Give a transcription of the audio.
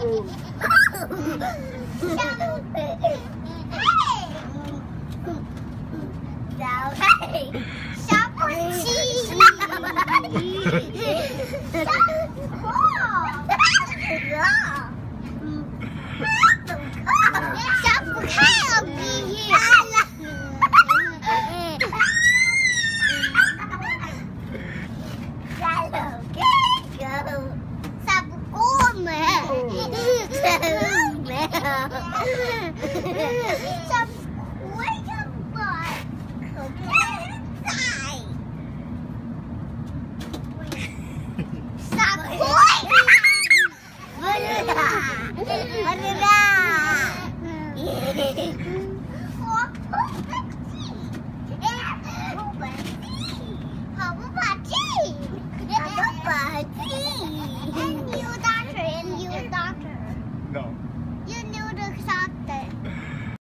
小佩，小佩，小佩，小佩。Some wake up butt. Inside. Stop pointing. Vanilla. Vanilla. No.